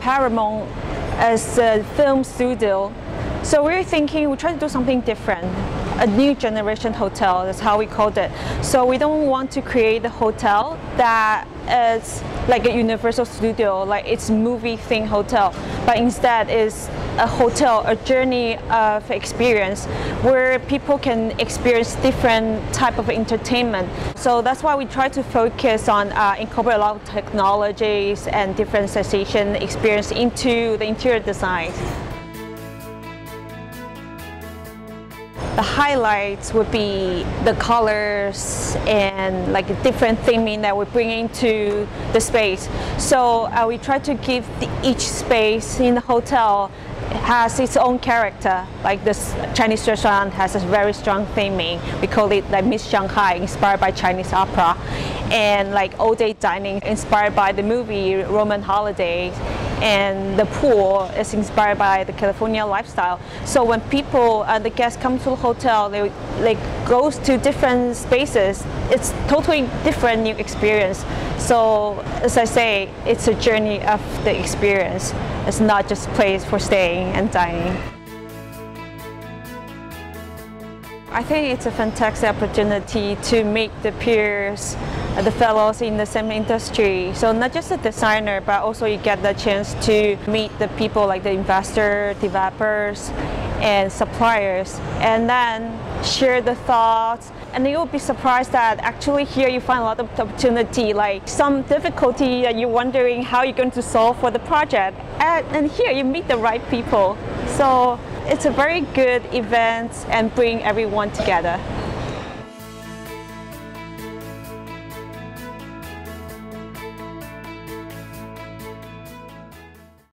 Paramount as a film studio. So we are thinking we try to do something different, a new generation hotel. That's how we called it. So we don't want to create a hotel that is like a Universal Studio, like it's movie thing hotel, but instead is a hotel, a journey of experience where people can experience different type of entertainment. So that's why we try to focus on uh, incorporate a lot of technologies and different sensation experience into the interior design. The highlights would be the colors and like different theming that we bring into the space. So uh, we try to give the, each space in the hotel has its own character. Like this Chinese restaurant has a very strong theming. We call it like Miss Shanghai, inspired by Chinese opera. And like all day dining, inspired by the movie Roman Holiday and the pool is inspired by the California lifestyle. So when people, uh, the guests come to the hotel, they like goes to different spaces. It's totally different new experience. So as I say, it's a journey of the experience. It's not just place for staying and dining. I think it's a fantastic opportunity to meet the peers, uh, the fellows in the same industry. So not just a designer, but also you get the chance to meet the people like the investor, developers, and suppliers, and then share the thoughts. And you'll be surprised that actually here you find a lot of opportunity, like some difficulty that you're wondering how you're going to solve for the project. And, and here you meet the right people. So it's a very good event and bring everyone together.